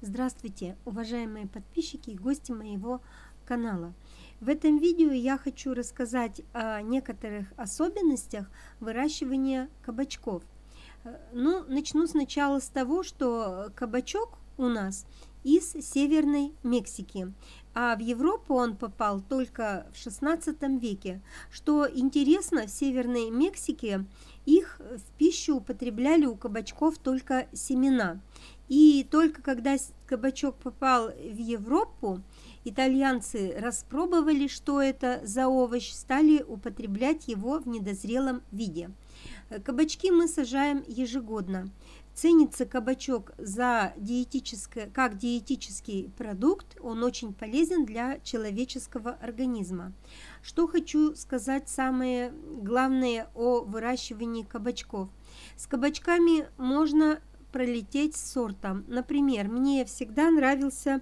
Здравствуйте, уважаемые подписчики и гости моего канала. В этом видео я хочу рассказать о некоторых особенностях выращивания кабачков. Э, ну, начну сначала с того, что кабачок у нас из Северной Мексики, а в Европу он попал только в 16 веке. Что интересно, в Северной Мексике их в пищу употребляли у кабачков только семена. И только когда кабачок попал в Европу, итальянцы распробовали, что это за овощ, стали употреблять его в недозрелом виде. Кабачки мы сажаем ежегодно. Ценится кабачок за диетическое, как диетический продукт, он очень полезен для человеческого организма. Что хочу сказать самое главное о выращивании кабачков. С кабачками можно пролететь с сортом. Например, мне всегда нравился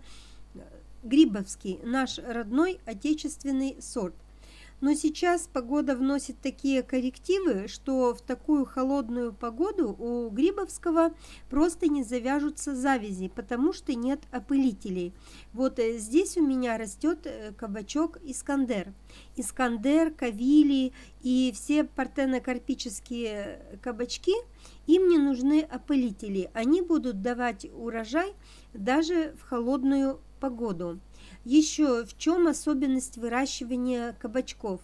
грибовский, наш родной отечественный сорт. Но сейчас погода вносит такие коррективы, что в такую холодную погоду у Грибовского просто не завяжутся завязи, потому что нет опылителей. Вот э, здесь у меня растет э, кабачок Искандер. Искандер, Кавили и все партенокарпические кабачки, им не нужны опылители. Они будут давать урожай даже в холодную погоду. Еще в чем особенность выращивания кабачков?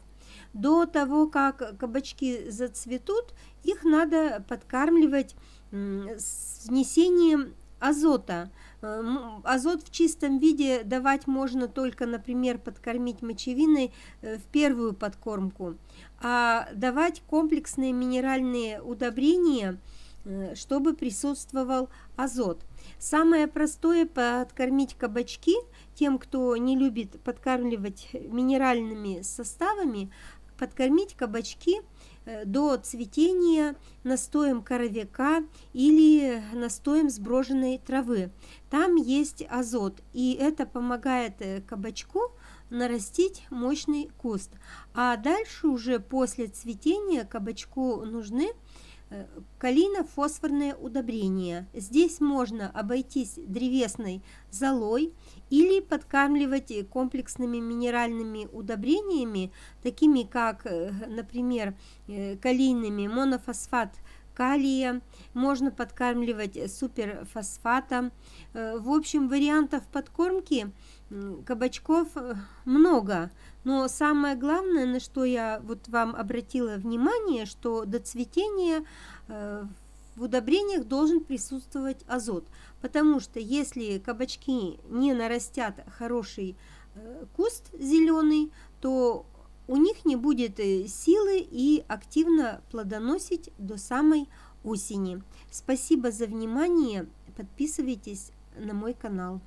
До того, как кабачки зацветут, их надо подкармливать с внесением азота. Э, азот в чистом виде давать можно только, например, подкормить мочевиной э, в первую подкормку, а давать комплексные минеральные удобрения, чтобы присутствовал азот. Самое простое подкормить кабачки тем, кто не любит подкармливать минеральными составами, подкормить кабачки э, до цветения настоем коровяка или настоем сброженной травы. Там есть азот, и это помогает э, кабачку нарастить мощный куст. А дальше уже после цветения кабачку нужны Э, калийно-фосфорное удобрение. Здесь можно обойтись древесной золой или подкармливать комплексными минеральными удобрениями, такими как, э, например, э, калийными монофосфат калия, можно подкармливать суперфосфатом. В общем, вариантов подкормки кабачков много, но самое главное, на что я вот вам обратила внимание, что до цветения э, в удобрениях должен присутствовать азот, потому что если кабачки не нарастят хороший э, куст зеленый, то у них не будет э, силы и активно плодоносить до самой осени. Спасибо за внимание, подписывайтесь на мой канал.